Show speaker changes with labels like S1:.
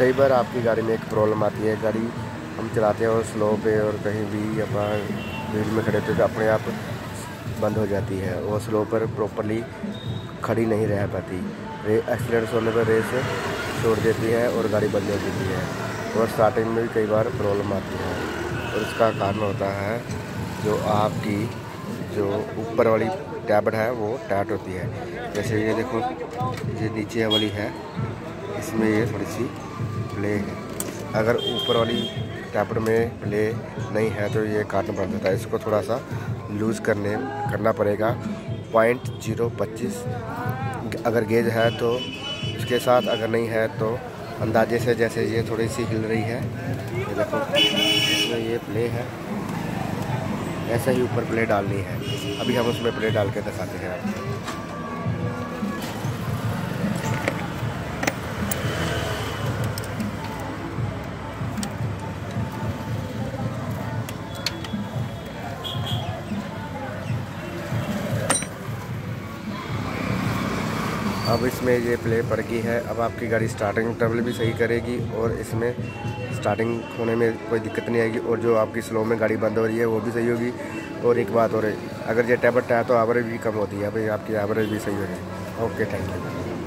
S1: कई बार आपकी गाड़ी में एक प्रॉब्लम आती है, गाड़ी हम चलाते हैं और स्लो पे और कहीं भी अपना भीड़ में खड़े होते तो अपने आप बंद हो जाती है और स्लो पर प्रॉपरली खड़ी नहीं रह पाती। रे एक्सीडेंट्स होने पर रेस छोड़ देती है और गाड़ी बंद हो जाती है और स्टार्टिंग में भी कई बार प्रॉब्लम आती है। और इसका कारण होता है जो आपकी जो ऊपर वाली टैबलेट है, वो टाइट होती है। जैसे ये देखो, ये नीचे वाली है। इसमें ये थोड़ी सी प्ले है। अगर ऊपर वाली टैपर में प्ले नहीं है तो ये काटना पड़ जाता है। इसको थोड़ा सा लूज़ करने, करना पड़ेगा। पॉइंट ज़ीरो पच्चीस। अगर गेज है तो उसके साथ अगर नहीं है तो अंदाजे से जैसे ये थोड़ी सी हिल रही है। ये देखो, इसमें ये प्ले है। ऐसे ही ऊपर प्ले डालनी है। अभी हम उसमें प्ले डाल के दिखाते हैं। आपको अब इसमें ये प्ले पड़ गई है। अब आपकी गाड़ी स्टार्टिंग ट्रबल भी सही करेगी और इसमें स्टार्टिंग होने में कोई दिक्कत नहीं आएगी और जो आपकी स्लो में गाड़ी बंद हो रही है, वो भी सही होगी। और एक बात और अगर ये टैबलेट आया तो एवरेज भी कम होती है। भाई आपकी एवरेज भी सही होगी ओके थैंक यू